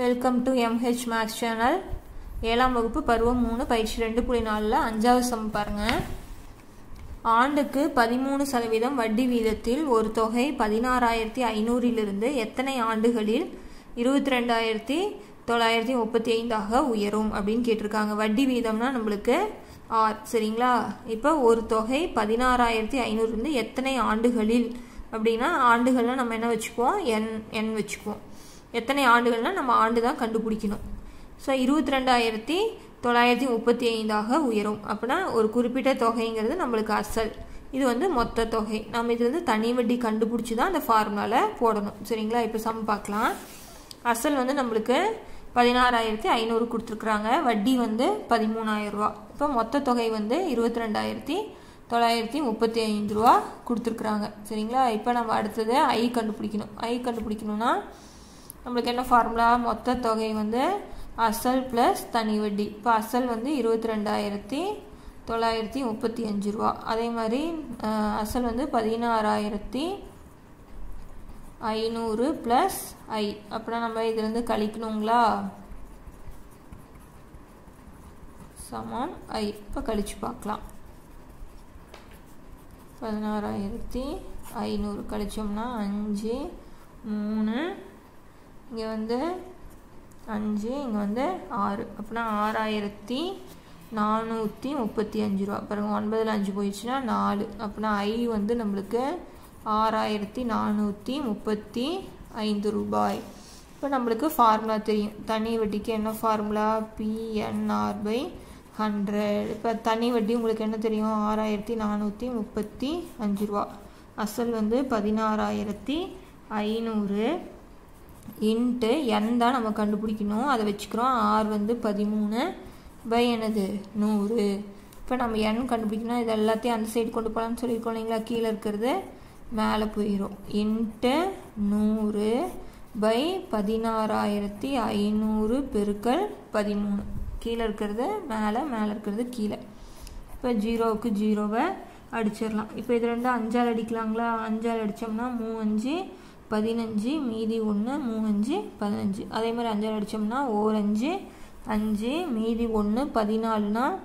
Welcome to M H maths channel ஏழாம் வகுப்பு பருவம் மூணு பயிற்சி ரெண்டு புள்ளி நாலில் அஞ்சாவது சம் பாருங்கள் ஆண்டுக்கு பதிமூணு சதவீதம் வட்டி வீதத்தில் ஒரு தொகை பதினாறாயிரத்தி ஐநூறிலிருந்து எத்தனை ஆண்டுகளில் இருபத்தி ரெண்டாயிரத்தி தொள்ளாயிரத்தி முப்பத்தி ஐந்தாக உயரும் அப்படின்னு கேட்டிருக்காங்க. வட்டி வீதம்னா நம்மளுக்கு ஆர் சரிங்களா? இப்போ ஒரு தொகை பதினாறாயிரத்தி ஐநூறுலேருந்து எத்தனை ஆண்டுகளில்? அப்படின்னா ஆண்டுகள்லாம் நம்ம என்ன வச்சுக்குவோம்? என் என் வச்சுக்குவோம். எத்தனை ஆண்டுகள்னால் நம்ம ஆண்டு தான் கண்டுபிடிக்கணும். ஸோ இருபத்தி ரெண்டாயிரத்தி தொள்ளாயிரத்தி முப்பத்தி ஐந்தாக உயரும். அப்படின்னா ஒரு குறிப்பிட்ட தொகைங்கிறது நம்மளுக்கு அசல். இது வந்து மொத்த தொகை. நம்ம இது வந்து தனி வட்டி கண்டுபிடிச்சி தான் அந்த ஃபார்முலாவில் போடணும். சரிங்களா? இப்போ சம் பார்க்கலாம். அசல் வந்து நம்மளுக்கு பதினாறாயிரத்தி ஐநூறு கொடுத்துருக்குறாங்க. வட்டி வந்து பதிமூணாயிரரூவா. இப்போ மொத்த தொகை வந்து இருபத்தி ரெண்டாயிரத்தி தொள்ளாயிரத்தி முப்பத்தி ஐந்து ரூபா கொடுத்துருக்குறாங்க. சரிங்களா? இப்போ நம்ம அடுத்தது ஐ கண்டுபிடிக்கணும். ஐ கண்டுபிடிக்கணும்னா நம்மளுக்கு என்ன ஃபார்முலா மொத்த தொகை வந்து அசல் ப்ளஸ் தனி வட்டி. இப்போ அசல் வந்து இருபத்தி ரெண்டாயிரத்தி தொள்ளாயிரத்தி முப்பத்தி அஞ்சு ரூபா. அதே மாதிரி அசல் வந்து பதினாறாயிரத்தி ஐநூறு ப்ளஸ் ஐ அப்படின்னா நம்ம இதுலேருந்து கழிக்கணுங்களா? சமம் ஐ இப்போ கழிச்சு பார்க்கலாம். பதினாறாயிரத்தி ஐநூறு. கழிச்சோம்னா அஞ்சு மூணு இங்கே வந்து அஞ்சு இங்கே வந்து ஆறு. அப்படின்னா ஆறாயிரத்தி நானூற்றி முப்பத்தி அஞ்சு ரூபா. பாருங்கள் ஒன்பதில் அஞ்சு போயிடுச்சுன்னா நாலு. அப்படின்னா ஐ வந்து நம்மளுக்கு ஆறாயிரத்தி நானூற்றி முப்பத்தி ஐந்து ரூபாய். இப்போ நம்மளுக்கு ஃபார்முலா தெரியும். தனி வட்டிக்கு என்ன ஃபார்முலா பிஎன்ஆர் பை ஹண்ட்ரட் இப்போ தனி வட்டி உங்களுக்கு என்ன தெரியும்? ஆறாயிரத்தி நானூற்றி முப்பத்தி அஞ்சு ரூபா. அசல் வந்து பதினாறாயிரத்தி ஐநூறு இன்ட்டு என் தான் நம்ம கண்டுபிடிக்கணும். அதை வச்சுக்கிறோம். ஆர் வந்து பதிமூணு. பை என்னது? நூறு. இப்போ நம்ம என் கண்டுபிடிக்கணும் இது எல்லாத்தையும் அந்த சைடு கொண்டு போகலான்னு சொல்லியிருக்கோம் இல்லைங்களா? கீழே இருக்கிறது மேலே போயிடும் இன்ட்டு நூறு பை பதினாறாயிரத்தி ஐநூறு பெருக்கல் பதிமூணு. கீழே இருக்கிறது மேலே மேலே இருக்கிறது கீழே. இப்போ ஜீரோவுக்கு ஜீரோவை அடிச்சிடலாம். இப்போ இது ரெண்டு அஞ்சால் அடிக்கலாங்களா? அஞ்சால் அடித்தோம்னா மூவஞ்சு பதினஞ்சு மீதி ஒன்று மூணஞ்சு பதினஞ்சு. அதே மாதிரி அஞ்சால் அடித்தோம்னா ஓரஞ்சு அஞ்சு மீதி ஒன்று பதினாலுனா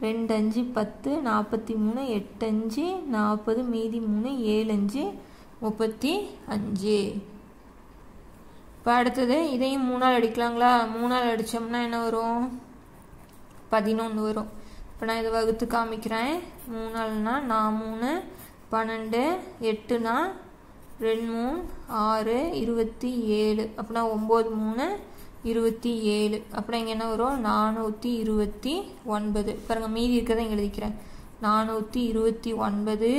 ரெண்டு அஞ்சு பத்து நாற்பத்தி மூணு எட்டஞ்சு நாற்பது மீதி மூணு ஏழஞ்சு முப்பத்தி அஞ்சு இப்போ அடுத்தது இதையும் மூணால் அடிக்கலாங்களா? மூணால் அடித்தோம்னா என்ன வரும்? பதினொன்று வரும். இப்போ நான் இதை வகுத்து காமிக்கிறேன். மூணால்னா நான் மூணு பன்னெண்டு எட்டுனா ரெண்டு மூணு ஆறு இருபத்தி ஏழு. அப்படின்னா ஒம்பது மூணு இருபத்தி ஏழு. அப்புறம் இங்கே என்ன வரும்? நானூற்றி இருபத்தி ஒன்பது. பாருங்கள் மீதி இருக்கிறத இங்கே எழுதிக்கிறேன். நானூற்றி இருபத்தி ஒன்பது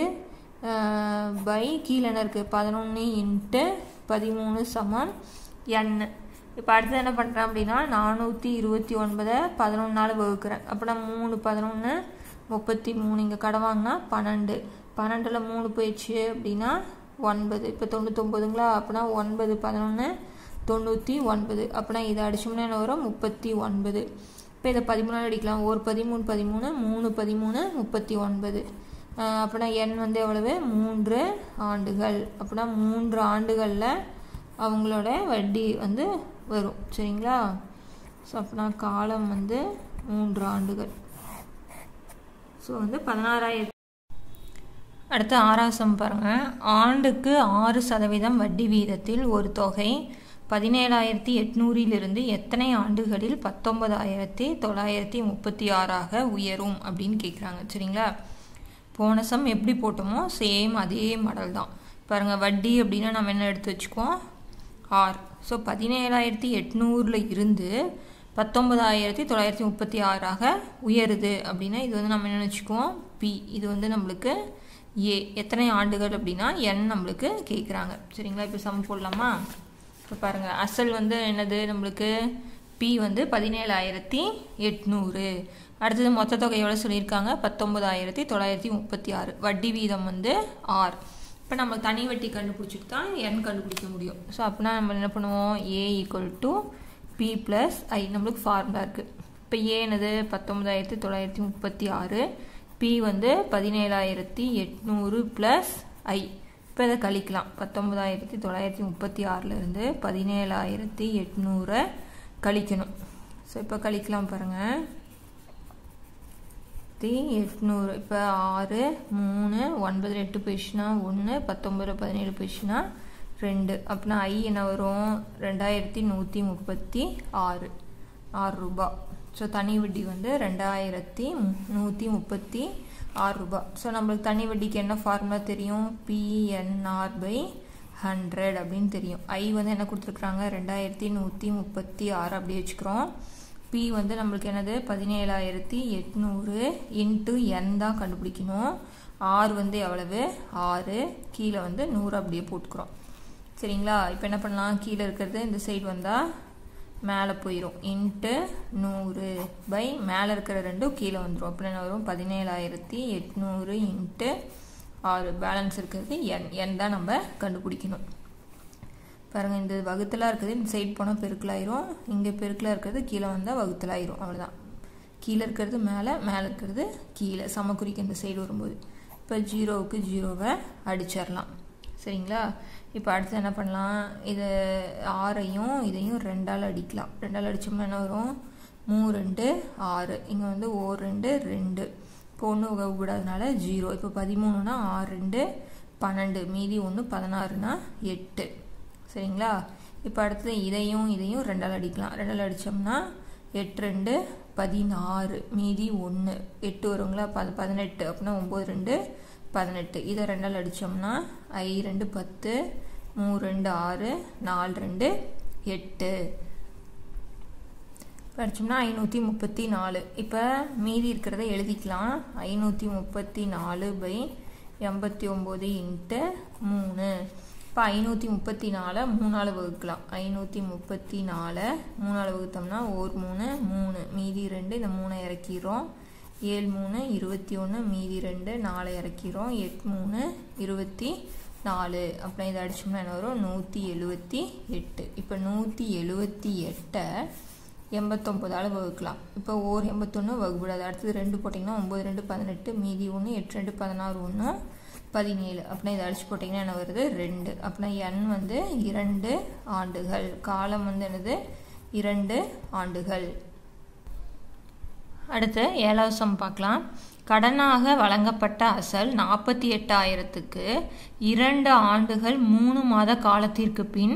பை கீழே என்ன இருக்குது பதினொன்று இன்ட்டு பதிமூணு சமம் என். இப்போ அடுத்து என்ன பண்ணுறேன் அப்படின்னா நானூற்றி இருபத்தி ஒன்பதை பதினொன்றால் வகுக்கிறேன். அப்படின்னா மூணு பதினொன்று முப்பத்தி மூணு. இங்கே கடை வாங்கினா பன்னெண்டு. பன்னெண்டில் மூணு போயிடுச்சு அப்படின்னா ஒன்பது. இப்போ தொண்ணூத்தொம்பதுங்களா அப்படின்னா ஒன்பது பதினொன்று தொண்ணூற்றி ஒன்பது. அப்படின்னா இதை அடிச்சோம்னா என்ன வரும்? முப்பத்தி ஒன்பது. இப்போ இதை பதிமூணால் அடிக்கலாம். ஒரு பதிமூணு பதிமூணு மூணு பதிமூணு முப்பத்தி ஒன்பது. அப்படின்னா எண் வந்து எவ்வளவு? மூன்று ஆண்டுகள். அப்படின்னா மூன்று ஆண்டுகளில் அவங்களோட வட்டி வந்து வரும். சரிங்களா? ஸோ அப்படின்னா காலம் வந்து மூன்று ஆண்டுகள். ஸோ வந்து பதினாறாயிரத்தி அடுத்து ஆறாசம் பாருங்கள் ஆண்டுக்கு ஆறு சதவீதம் வட்டி வீதத்தில் ஒரு தொகை. பதினேழாயிரத்தி எட்நூறிலிருந்து எத்தனை ஆண்டுகளில் பத்தொன்பதாயிரத்தி தொள்ளாயிரத்தி முப்பத்தி ஆறாக உயரும் அப்படின்னு கேட்குறாங்க சரிங்களா? போன சம் எப்படி போட்டோமோ சேம் அதே மாடல் தான். பாருங்கள் வட்டி அப்படின்னா நம்ம என்ன எடுத்து வச்சுக்குவோம்? ஆர் ஸோ பதினேழாயிரத்தி எட்நூறில் இருந்து பத்தொன்பதாயிரத்தி தொள்ளாயிரத்தி முப்பத்தி ஆறாக உயருது அப்படின்னா இது வந்து நம்ம என்ன வச்சுக்குவோம் பி இது வந்து நம்மளுக்கு ஏ எத்தனை ஆண்டுகள் அப்படின்னா என் நம்மளுக்கு கேட்குறாங்க சரிங்களா? இப்போ சம் போடலாமா? இப்போ பாருங்கள் அசல் வந்து என்னது நம்மளுக்கு? பி வந்து பதினேழாயிரத்தி எட்நூறு. அடுத்தது மொத்த தொகை எவ்வளோ சொல்லியிருக்காங்க? பத்தொம்பதாயிரத்தி தொள்ளாயிரத்தி முப்பத்தி ஆறு. வட்டி வீதம் வந்து ஆர் இப்போ நம்ம தனி வட்டி கண்டுபிடிச்சிட்டு தான் என் கண்டுபிடிக்க முடியும். ஸோ அப்படின்னா நம்ம என்ன பண்ணுவோம்? A equal to P plus I நம்மளுக்கு ஃபார்முலா இருக்குது இப்போ ஏ என்னது? பத்தொம்பதாயிரத்தி தொள்ளாயிரத்தி முப்பத்தி ஆறு. பி வந்து பதினேழாயிரத்தி எட்நூறு ப்ளஸ் ஐ இப்போ இதை கழிக்கலாம். பத்தொம்பதாயிரத்தி தொள்ளாயிரத்தி முப்பத்தி ஆறிலிருந்து பதினேழாயிரத்தி எட்நூறை கழிக்கணும். ஸோ இப்போ கழிக்கலாம் பாருங்கள் எட்நூறு இப்போ ஆறு மூணு ஒன்பது எட்டு போயிடுச்சுன்னா ஒன்று பத்தொம்பது பதினேழு போயிடுச்சுன்னா ரெண்டு. அப்படின்னா ஐ என்ன வரும்? ரெண்டாயிரத்தி நூற்றி முப்பத்தி ஆறு. ஆறு ரூபாய் ஸோ தனி வட்டி வந்து ரெண்டாயிரத்தி நூற்றி முப்பத்தி ஆறு ரூபா ஸோ நம்மளுக்கு தனி வட்டிக்கு என்ன ஃபார்முலா தெரியும்? பிஎன்ஆர் பை ஹண்ட்ரட் அப்படின்னு தெரியும். ஐ வந்து என்ன கொடுத்துருக்குறாங்க? ரெண்டாயிரத்தி நூற்றி முப்பத்தி ஆறு அப்படி வச்சுக்கிறோம். பி வந்து நம்மளுக்கு என்னது? பதினேழாயிரத்தி எட்நூறு இன்ட்டு என் தான் கண்டுபிடிக்கணும். ஆறு வந்து எவ்வளவு? ஆறு. கீழே வந்து நூறு அப்படியே போட்டுக்கிறோம். சரிங்களா? இப்போ என்ன பண்ணலாம்? கீழே இருக்கிறது இந்த சைடு வந்தால் மேலே போயிடும் இன்ட்டு நூறு பை மேலே இருக்கிற ரெண்டும் கீழே வந்துடும் அப்படி என்ன வரும்? பதினேழாயிரத்தி எட்நூறு இன்ட்டு ஆறு பேலன்ஸ் இருக்கிறது. என் என் தான் நம்ம கண்டுபிடிக்கணும். பாருங்கள் இந்த வகுத்தலாக இருக்கிறது இந்த சைட் போனால் பெருக்கலாயிரும். இங்கே பெருக்கலாக இருக்கிறது கீழே வந்தால் வகுத்தலாயிரும். அவ்வளோதான் கீழே இருக்கிறது மேலே மேலே இருக்கிறது கீழே. சமக்குறிக்கு இந்த சைடு வரும்போது. இப்போ ஜீரோவுக்கு ஜீரோவை அடிச்சிடலாம். சரிங்களா? இப்போ அடுத்து என்ன பண்ணலாம்? இது ஆறையும் இதையும் ரெண்டால் அடிக்கலாம். ரெண்டால் அடித்தோம்னா என்ன வரும்? மூ ரெண்டு ஆறு. இங்கே வந்து ஓ ரெண்டு ரெண்டு. இப்போ ஒன்று விடாதனால ஜீரோ. இப்போ பதிமூணுனா ஆறு ரெண்டு பன்னெண்டு. மீதி ஒன்று பதினாறுனா எட்டு. சரிங்களா? இப்போ அடுத்து இதையும் இதையும் ரெண்டால் அடிக்கலாம். ரெண்டால் அடித்தோம்னா எட்டு ரெண்டு பதினாறு. மீதி ஒன்று எட்டு வருங்களா? ப பதினெட்டு. அப்படின்னா ஒம்பது ரெண்டு. பதினெட்டு. இதை ரெண்டால் அடித்தோம்னா ஐ ரெண்டு பத்து மூணு ரெண்டு ஆறு நாலு ரெண்டு எட்டு. படித்தோம்னா ஐநூற்றி முப்பத்தி நாலு. இப்போ மீதி இருக்கிறத எழுதிக்கலாம். ஐநூற்றி முப்பத்தி நாலு பை எண்பத்தி ஒம்பது இன்ட்டு மூணு. இப்போ ஐநூற்றி முப்பத்தி நாலை மூணால் வகுக்கலாம். ஐநூற்றி முப்பத்தி நாலை மூணால் வகுத்தோம்னா ஒரு மூணு மூணு. மீதி ரெண்டு இந்த மூணை இறக்கிடுறோம். ஏழு மூணு இருபத்தி ஒன்று மீதி ரெண்டு நாலு இறக்கிறோம். எட்டு மூணு இருபத்தி நாலு. அப்புறம் இதை அடிச்சோம்னா என்ன வரும்? நூற்றி எழுபத்தி எட்டு. இப்போ நூற்றி எழுபத்தி எட்டை எண்பத்தொம்போதால் வகுக்கலாம். இப்போ ஓர் எண்பத்தொன்று வகுப்படாது. அடுத்தது ரெண்டு போட்டிங்கன்னா ஒம்பது ரெண்டு பதினெட்டு மீதி ஒன்று எட்டு ரெண்டு பதினாறு ஒன்று பதினேழு. அப்படின்னா இதை அடிச்சு போட்டிங்கன்னா என்ன வருது? ரெண்டு. அப்படின்னா எண் வந்து இரண்டு ஆண்டுகள். காலம் வந்து என்னது? இரண்டு ஆண்டுகள். அடுத்து ஏழாவது சம் பார்க்கலாம். கடனாக வழங்கப்பட்ட அசல் நாற்பத்தி எட்டாயிரத்துக்கு இரண்டு ஆண்டுகள் மூணு மாத காலத்திற்கு பின்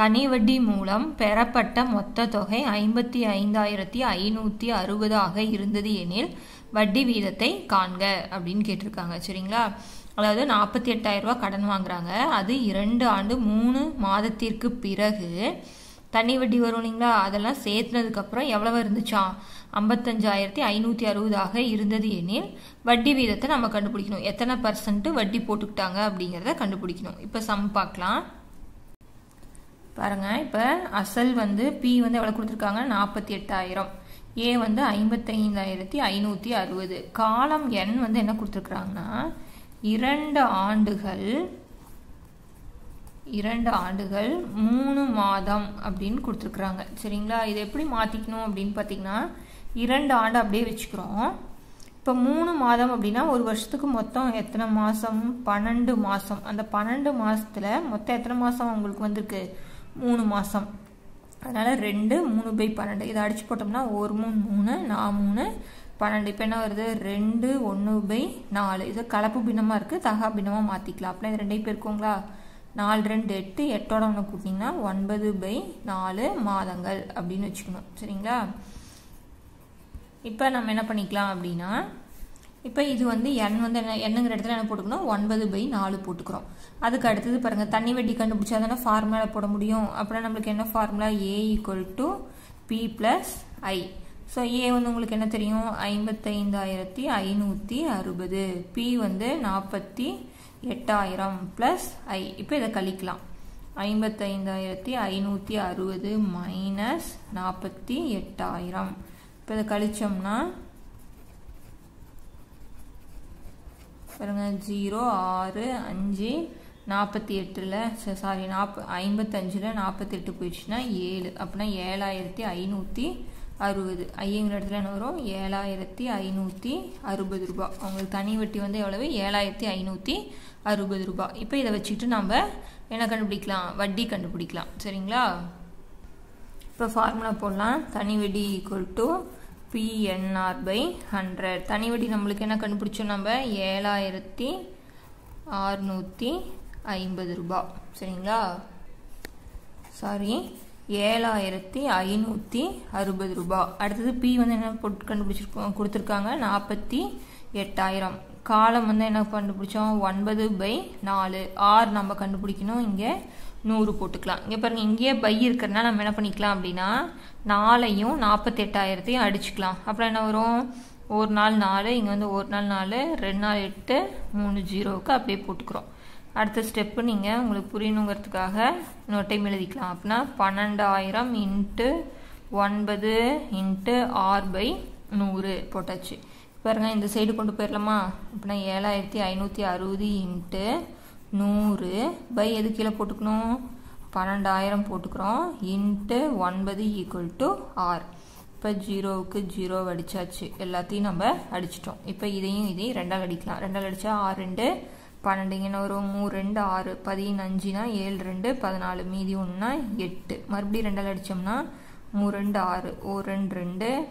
தனி வட்டி மூலம் பெறப்பட்ட மொத்த தொகை ஐம்பத்தி ஐந்தாயிரத்தி ஐநூற்றி அறுபதாக இருந்தது எனில் வட்டி வீதத்தை காண்க அப்படின்னு கேட்டிருக்காங்க. சரிங்களா? அதாவது நாற்பத்தி எட்டாயிரரூபா கடன் வாங்குறாங்க. அது இரண்டு ஆண்டு மூணு மாதத்திற்கு பிறகு தனி வட்டி வரும் இல்லைங்களா? அதெல்லாம் சேர்த்துனதுக்கப்புறம் எவ்வளவு இருந்துச்சா ஐம்பத்தஞ்சாயிரத்தி ஐநூற்றி அறுபதாக இருந்தது எனில் வட்டி வீதத்தை நம்ம கண்டுபிடிக்கணும். எத்தனை பர்சன்ட் வட்டி போட்டுக்கிட்டாங்க அப்படிங்கிறத கண்டுபிடிக்கணும். இப்போ சம் பார்க்கலாம். பாருங்க இப்போ அசல் வந்து பி வந்து எவ்வளோ கொடுத்துருக்காங்க? நாற்பத்தி எட்டாயிரம். ஏ வந்து ஐம்பத்தைந்தாயிரத்தி ஐநூற்றி அறுபது. காலம் எண் வந்து என்ன கொடுத்துருக்குறாங்கன்னா இரண்டு ஆண்டுகள் இரண்டு ஆண்டுகள் மூணு மாதம் அப்படின்னு கொடுத்துருக்குறாங்க. சரிங்களா? இது எப்படி மாற்றிக்கணும் அப்படின்னு பார்த்தீங்கன்னா இரண்டு ஆண்டு அப்படியே வச்சுக்கிறோம். இப்போ மூணு மாதம் அப்படின்னா ஒரு வருஷத்துக்கு மொத்தம் எத்தனை மாதம் பன்னெண்டு மாதம் அந்த பன்னெண்டு மாதத்தில் மொத்தம் எத்தனை மாதம் உங்களுக்கு வந்திருக்கு? மூணு மாதம் அதனால் ரெண்டு மூணு பை பன்னெண்டு. இதை அடிச்சு போட்டோம்னா ஒரு மூணு மூணு நான் மூணு பன்னெண்டு. இப்போ என்ன வருது? ரெண்டு ஒன்று பை நாலு. இது கலப்பு பின்னமாக இருக்குது தகா பின்னமாக மாற்றிக்கலாம் அப்படின்னா இது ரெண்டையும் பேருக்குங்களா நாலு ரெண்டு எட்டு எட்டோட ஒன்று கூட்டிங்கன்னா ஒன்பது பை நாலு மாதங்கள் அப்படின்னு வச்சுக்கணும். சரிங்களா? இப்போ நம்ம என்ன பண்ணிக்கலாம் அப்படின்னா இப்போ இது வந்து எண் வந்து என்ன எண்ணுங்கிற இடத்துல என்ன போட்டுக்கணும்? ஒன்பது பை நாலு போட்டுக்கிறோம். அதுக்கு அடுத்தது பாருங்கள் தண்ணி வெட்டி கண்டுபிடிச்சா தானே ஃபார்முலா போட முடியும். அப்புறம் நம்மளுக்கு என்ன formula A equal to P plus I so A வந்து உங்களுக்கு என்ன தெரியும்? ஐம்பத்தைந்தாயிரத்தி ஐநூற்றி அறுபது. பி வந்து நாற்பத்தி எட்டாயிரம் ப்ளஸ் ஐ இப்போ இதை கழிக்கலாம். ஐம்பத்தைந்தாயிரத்தி ஐநூற்றி அறுபது மைனஸ் நாற்பத்தி எட்டாயிரம். இப்போ இதை கழிச்சோம்னா பாருங்க ஜீரோ ஆறு அஞ்சு நாற்பத்தி எட்டில் சாரி நாற்ப ஐம்பத்தஞ்சில் நாற்பத்தெட்டு போயிடுச்சுன்னா ஏழு. அப்படின்னா ஏழாயிரத்தி ஐநூற்றி அறுபது. ஐங்கிற இடத்துல என்ன வரும்? ஏழாயிரத்தி ஐநூற்றி அறுபது ரூபா. அவங்களுக்கு தனி வட்டி வந்து எவ்வளவு? ஏழாயிரத்தி ஐநூற்றி அறுபது ரூபா. இப்போ இதை வச்சுக்கிட்டு நம்ம என்ன கண்டுபிடிக்கலாம்? வட்டி கண்டுபிடிக்கலாம். சரிங்களா? இப்போ ஃபார்முலா போடலாம். தனி வட்டி equal to P N R by hundred தனி நம்மளுக்கு என்ன கண்டுபிடிச்சோம் நம்ம? ஏழாயிரத்தி அறுநூற்றி ஐம்பது ரூபா. சரிங்களா? சாரி ஏழாயிரத்தி ஐநூற்றி அறுபது ரூபா. அடுத்தது பி வந்து என்ன போட்டு கண்டுபிடிச்சிருக்கோம் கொடுத்துருக்காங்க. நாற்பத்தி எட்டாயிரம். காலம் வந்து என்ன கண்டுபிடிச்சோம்? ஒன்பது பை நாலு. ஆறு நம்ம கண்டுபிடிக்கணும் இங்கே. நூறு போட்டுக்கலாம். இங்கே பாருங்கள் இங்கேயே பை இருக்கிறதுனால நம்ம என்ன பண்ணிக்கலாம் அப்படின்னா நாலையும் நாற்பத்தெட்டாயிரத்தையும் அடிச்சுக்கலாம். அப்புறம் என்ன வரும்? ஒரு நாள் நாலு இங்கே வந்து ஒரு நாள் நாலு ரெண்டு நாள் எட்டு மூணு ஜீரோவுக்கு அப்படியே போட்டுக்கிறோம். அடுத்த ஸ்டெப்பு நீங்கள் உங்களுக்கு புரியணுங்கிறதுக்காக இன்னொரு டைம் எழுதிக்கலாம். அப்படின்னா பன்னெண்டாயிரம் இன்ட்டு ஒன்பது இன்ட்டு ஆர் பை நூறு போட்டாச்சு. பாருங்கள் இந்த சைடு கொண்டு போயிடலாமா அப்படின்னா ஏழாயிரத்தி ஐநூற்றி அறுபது இன்ட்டு நூறு பை எது கீழே போட்டுக்கணும்? பன்னெண்டாயிரம் போட்டுக்கிறோம். இன்ட்டு ஒன்பது ஈக்குவல் டு ஆர் இப்போ ஜீரோவுக்கு ஜீரோ அடித்தாச்சு எல்லாத்தையும் நம்ம அடிச்சிட்டோம். இப்போ இதையும் இதையும் ரெண்டால் அடிக்கலாம். ரெண்டால் அடித்தா ஆறு ரெண்டு பன்னெண்டுங்கன்னு வரும்? மூணு ரெண்டு ஆறு. பதினஞ்சுனா ஏழு ரெண்டு பதினாலு மீதி ஒன்றுனா எட்டு. மறுபடியும் ரெண்டால் அடித்தோம்னா மூணு ரெண்டு ஆறு. ஓ ரெண்டு ரெண்டு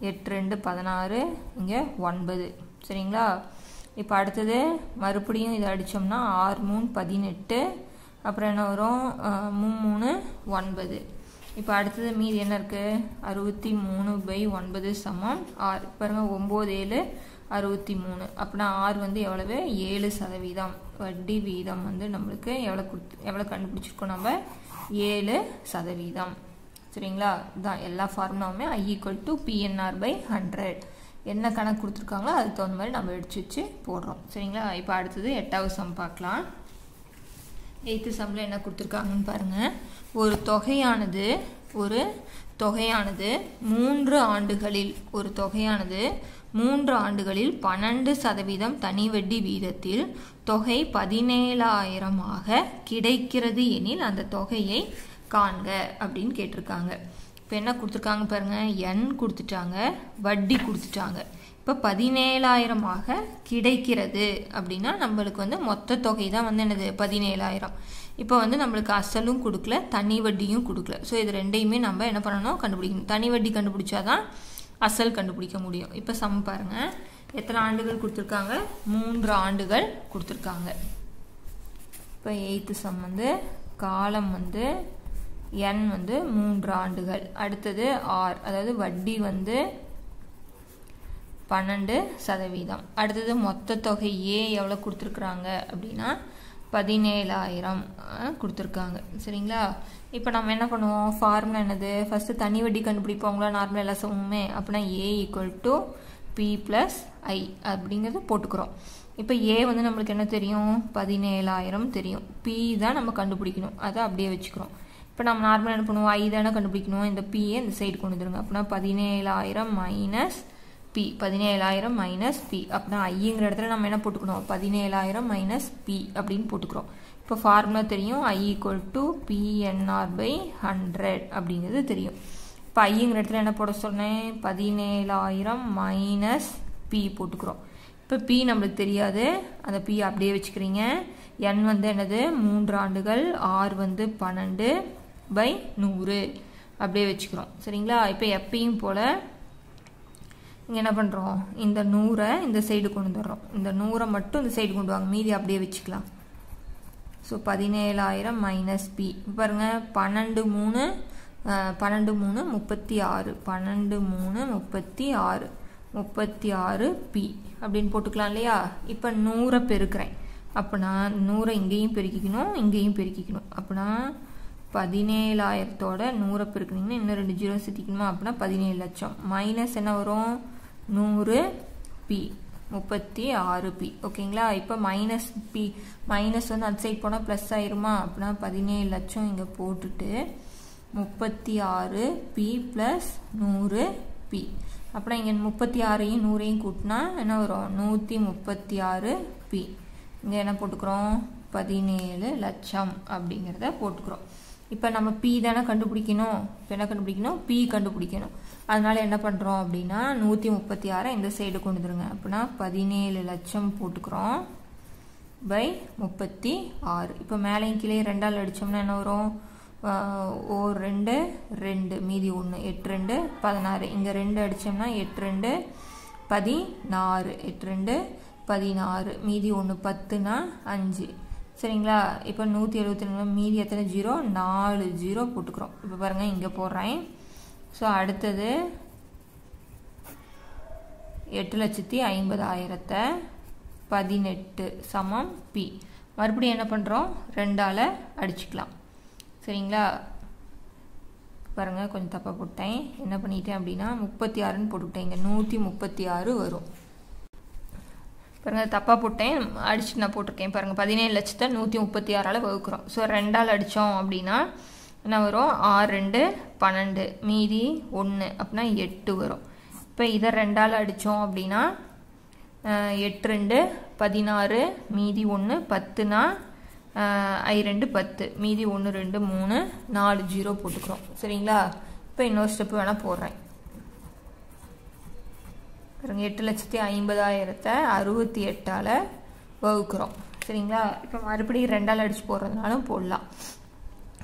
எட்டு ரெண்டு பதினாறு. இங்கே ஒன்பது. சரிங்களா? இப்போ அடுத்தது மறுபடியும் இதை அடித்தோம்னா ஆறு மூணு பதினெட்டு. அப்புறம் என்ன வரும்? மூணு மூணு ஒன்பது. இப்போ அடுத்தது மீதி என்ன இருக்குது அறுபத்தி மூணு பை ஒன்பது சமம். ஆறு பாருங்கள் ஒம்பது ஏழு அறுபத்தி மூணு அப்படின்னா ஆறு வந்து எவ்வளவு? ஏழு சதவீதம். வட்டி வீதம் வந்து நம்மளுக்கு எவ்வளோ கொடுத்து எவ்வளோ கண்டுபிடிச்சிருக்கோம் நம்ம? ஏழு சதவீதம். சரிங்களா? இதுதான் எல்லா ஃபார்முலாவுமே I equal to P N R by hundred என்ன கணக்கு கொடுத்துருக்காங்களோ அதுக்கு தகுந்த மாதிரி நம்ம எடுத்து வச்சு போடுறோம். சரிங்களா? இப்போ அடுத்தது எட்டாவது சம் பார்க்கலாம். எயித்து சம்மில் என்ன கொடுத்துருக்காங்கன்னு பாருங்கள் ஒரு தொகையானது ஒரு தொகையானது மூன்று ஆண்டுகளில் ஒரு தொகையானது மூன்று ஆண்டுகளில் பன்னெண்டு சதவீதம் தனி வட்டி வீதத்தில் தொகை பதினேழாயிரமாக கிடைக்கிறது எனில் அந்த தொகையை காண்க அப்படின்னு கேட்டிருக்காங்க. இப்போ என்ன கொடுத்துருக்காங்க பாருங்க? எண் கொடுத்துட்டாங்க வட்டி கொடுத்துட்டாங்க. இப்போ பதினேழாயிரமாக கிடைக்கிறது அப்படின்னா நம்மளுக்கு வந்து மொத்த தொகை தான் வந்து என்னது? பதினேழாயிரம். இப்போ வந்து நம்மளுக்கு அசலும் கொடுக்கல தனி வட்டியும் கொடுக்கல. ஸோ இது ரெண்டையுமே நம்ம என்ன பண்ணணும்? கண்டுபிடிக்கணும். தனி வட்டி கண்டுபிடிச்சாதான் அசல் கண்டுபிடிக்க முடியும். இப்போ சம் பாருங்கள் எத்தனை ஆண்டுகள் கொடுத்துருக்காங்க? மூன்று ஆண்டுகள் கொடுத்துருக்காங்க. இப்போ எயித்து சம் வந்து காலம் வந்து என் வந்து மூன்று ஆண்டுகள் அடுத்தது ஆர் அதாவது வட்டி வந்து பன்னெண்டு சதவீதம். அடுத்தது மொத்த தொகை ஏ எவ்வளோ கொடுத்துருக்குறாங்க அப்படின்னா பதினேழாயிரம் கொடுத்துருக்காங்க. சரிங்களா? இப்போ நம்ம என்ன பண்ணுவோம்? ஃபார்முலா என்னது? ஃபஸ்ட்டு தனி வட்டி கண்டுபிடிப்போங்களா நார்மல் எல்லா சொல்லுவோமே அப்படின்னா A equal to P plus I அப்படிங்கிறது போட்டுக்கிறோம். இப்போ ஏ வந்து நம்மளுக்கு என்ன தெரியும்? பதினேழாயிரம் தெரியும். பி தான் நம்ம கண்டுபிடிக்கணும். அதை அப்படியே வச்சுக்கிறோம். இப்போ நம்ம நார்மலாக என்ன பண்ணுவோம்? ஐ தானே கண்டுபிடிக்கணும்? இந்த பிஏ இந்த சைடு கொண்டு வந்துருங்க. அப்படின்னா பதினேழாயிரம் மைனஸ் பி பதினேழாயிரம் மைனஸ் பி அப்படின்னா ஐங்கிற இடத்துல நம்ம என்ன போட்டுக்கணும்? பதினேழாயிரம் மைனஸ் பி அப்படின்னு போட்டுக்கிறோம். இப்போ ஃபார்முலா தெரியும். I equal to P N R by hundred அப்படிங்கிறது தெரியும். இப்போ ஐங்கிற இடத்துல என்ன போட சொன்னேன்? பதினேழாயிரம் மைனஸ் பி போட்டுக்கிறோம். இப்போ பி நம்மளுக்கு தெரியாது. அந்த பி அப்படியே வச்சுக்கிறீங்க. என் வந்து என்னது? மூன்று ஆண்டுகள் ஆர் வந்து பன்னெண்டு பை நூறு. அப்படியே வச்சுக்கிறோம். சரிங்களா? இப்போ எப்பயும் போல் இங்கே என்ன பண்ணுறோம் இந்த நூறை இந்த சைடு கொண்டு வந்துடுறோம். இந்த நூறை மட்டும் இந்த சைடு கொண்டு வாங்க. மீதி அப்படியே வச்சுக்கலாம். ஸோ பதினேழாயிரம் மைனஸ் பி பாருங்கள் பன்னெண்டு மூணு பன்னெண்டு மூணு முப்பத்தி ஆறு. பன்னெண்டு மூணு முப்பத்தி ஆறு. முப்பத்தி ஆறு பி அப்படின்னு போட்டுக்கலாம் இல்லையா? இப்போ நூறை பெருக்கிறேன். அப்படின்னா நூறை இங்கேயும் பெருக்கிக்கணும் இங்கேயும் பெருக்கிக்கணும். அப்படின்னா பதினேழாயிரத்தோட நூறை பெருக்கினீங்கன்னா இன்னும் ரெண்டு ஜீரோ சேர்த்திக்கணுமா அப்படின்னா பதினேழு லட்சம். மைனஸ் என்ன வரும்? நூறு பி முப்பத்தி ஆறு பி ஓகேங்களா? இப்போ மைனஸ் பி மைனஸ் வந்து அந்த சைட் போனால் ப்ளஸ் ஆயிருமா அப்படின்னா பதினேழு லட்சம் இங்கே போட்டுட்டு முப்பத்தி ஆறு பி ப்ளஸ் நூறு பி அப்புறம் இங்கே முப்பத்தி ஆறையும் நூறையும் கூட்டினா என்ன வரும்? நூற்றி முப்பத்தி ஆறு பி இங்கே என்ன போட்டுக்கிறோம்? பதினேழு லட்சம் அப்படிங்கிறத போட்டுக்கிறோம். இப்போ நம்ம பி தானே கண்டுபிடிக்கணும்? இப்போ என்ன கண்டுபிடிக்கணும்? பி கண்டுபிடிக்கணும். அதனால என்ன பண்ணுறோம் அப்படின்னா நூற்றி முப்பத்தி ஆறை இந்த சைடு கொண்டு வந்துருங்க. அப்படின்னா பதினேழு லட்சம் போட்டுக்கிறோம் பை முப்பத்தி ஆறு. இப்போ மேலேயும் கீழே ரெண்டால் அடித்தோம்னா என்ன வரும்? ஓர் ரெண்டு ரெண்டு. மீதி ஒன்று எட்டு ரெண்டு பதினாறு. இங்கே ரெண்டு அடித்தோம்னா எட்டு ரெண்டு பதினாறு. எட்டு ரெண்டு பதினாறு. மீதி ஒன்று பத்துனா அஞ்சு. சரிங்களா? இப்போ நூற்றி எழுபத்தி ரெண்டு மீதி எத்தனை? ஜீரோ நாலு ஜீரோ போட்டுக்கிறோம். இப்போ பாருங்கள் இங்கே போடுறேன். ஸோ அடுத்தது எட்டு லட்சத்தி ஐம்பதாயிரத்தை பதினெட்டு சமம் பி மறுபடியும் என்ன பண்ணுறோம் ரெண்டால் அடிச்சுக்கலாம். சரிங்களா? பாருங்கள் கொஞ்சம் தப்பாக போட்டேன். என்ன பண்ணிட்டேன் அப்படின்னா முப்பத்தி ஆறுன்னு போட்டுக்கிட்டேன். இங்கே நூற்றி முப்பத்தி ஆறு வரும். பாருங்கள் தப்பாக போட்டேன். அடிச்சுட்டு நான் போட்டிருக்கேன். பாருங்கள் பதினேழு லட்சத்தை நூற்றி முப்பத்தி ஆறால் வகுக்கிறோம். ஸோ ரெண்டால் அடித்தோம் அப்படின்னா என்ன வரும்? ஆறு ரெண்டு பன்னெண்டு. மீதி ஒன்று அப்படின்னா எட்டு வரும். இப்போ இதை ரெண்டால் அடித்தோம் அப்படின்னா எட்டு ரெண்டு பதினாறு மீதி ஒன்று பத்துனா ஐ ரெண்டு பத்து. மீதி ஒன்று ரெண்டு மூணு நாலு ஜீரோ போட்டுக்கிறோம். சரிங்களா? இப்போ இன்னொரு ஸ்டெப்பு வேணால் போடுறேன். பாருங்க எட்டு லட்சத்தி ஐம்பதாயிரத்தை அறுபத்தி எட்டால் வகுக்கிறோம். சரிங்களா? இப்போ மறுபடியும் ரெண்டால் அடித்து போடுறதுனாலும் போடலாம்.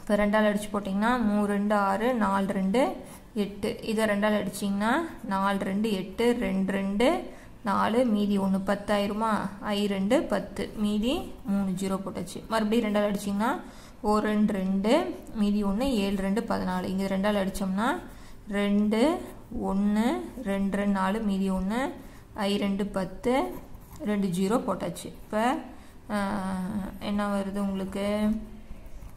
இப்போ ரெண்டால் அடித்து போட்டிங்கன்னா மூணு ரெண்டு ஆறு நாலு ரெண்டு எட்டு. இதை ரெண்டால் அடிச்சிங்கன்னா நாலு ரெண்டு எட்டு ரெண்டு ரெண்டு நாலு மீதி ஒன்று பத்தாயிரமா? ஐ ரெண்டு பத்து. மீதி மூணு ஜீரோ போட்டாச்சு. மறுபடியும் ரெண்டால் அடிச்சிங்கன்னா ஓ ரெண்டு ரெண்டு மீதி ஒன்று ஏழு ரெண்டு பதினாலு. இங்கே ரெண்டால் அடித்தோம்னா ரெண்டு ஒன்று ரெண்டு ரெண்டு நாலு மீதி ஒன்று ஐ ரெண்டு பத்து ரெண்டு ஜீரோ போட்டாச்சு. இப்போ என்ன வருது உங்களுக்கு?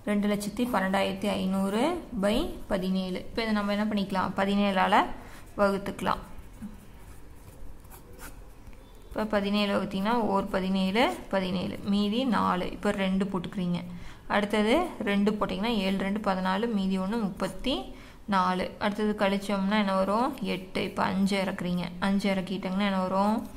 ரெண்டு லட்சத்தி பன்னெண்டாயிரத்தி ஐநூறு பை பதினேழு. இப்போ இதை நம்ம என்ன பண்ணிக்கலாம்? பதினேழால் வகுத்துக்கலாம். இப்போ பதினேழு வகுத்திங்கன்னா ஒரு பதினேழு பதினேழு. மீதி நாலு. இப்போ ரெண்டு போட்டுக்கிறீங்க. அடுத்தது ரெண்டு போட்டிங்கன்னா ஏழு ரெண்டு பதினாலு மீதி ஒன்று முப்பத்தி நாலு. அடுத்தது கழிச்சோம்னா என்ன வரும்? எட்டு. இப்போ அஞ்சு இறக்குறீங்க. அஞ்சு இறக்கிட்டிங்கன்னா என்ன வரும்?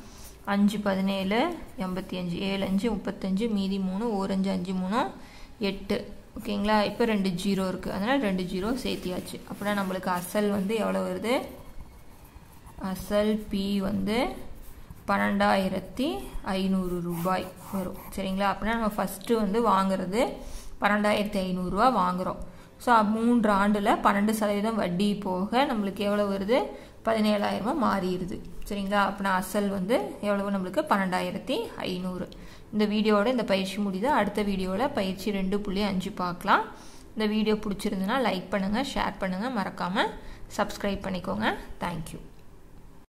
அஞ்சு பதினேழு எண்பத்தி அஞ்சு ஏழு அஞ்சு முப்பத்தஞ்சு மீதி மூணு ஓரஞ்சு அஞ்சு மூணு எட்டு. ஓகேங்களா? இப்போ ரெண்டு ஜீரோ இருக்குது அதனால் ரெண்டு ஜீரோ சேர்த்தியாச்சு. அப்படின்னா நம்மளுக்கு அசல் வந்து எவ்வளோ வருது? அசல் பி வந்து பன்னெண்டாயிரத்தி ஐநூறு ரூபாய் வரும். சரிங்களா? அப்படின்னா நம்ம ஃபஸ்ட்டு வந்து வாங்குறது பன்னெண்டாயிரத்தி ஐநூறுரூவா வாங்குகிறோம் ஸோ மூன்று ஆண்டில் பன்னெண்டு சதவீதம் வட்டி போக நம்மளுக்கு எவ்வளோ வருது? பதினேழாயிரமா மாறிடுது. சரிங்களா? அப்படின்னா அசல் வந்து எவ்வளவு? நம்மளுக்கு பன்னெண்டாயிரத்தி ஐநூறு. இந்த வீடியோவோட இந்த பயிற்சி முடியுது. அடுத்த வீடியோவில் பயிற்சி ரெண்டு புள்ளி அஞ்சு பார்க்கலாம் இந்த வீடியோ பிடிச்சிருந்துன்னா லைக் பண்ணுங்கள் ஷேர் பண்ணுங்கள் மறக்காமல் சப்ஸ்கிரைப் பண்ணிக்கோங்க. தேங்க்யூ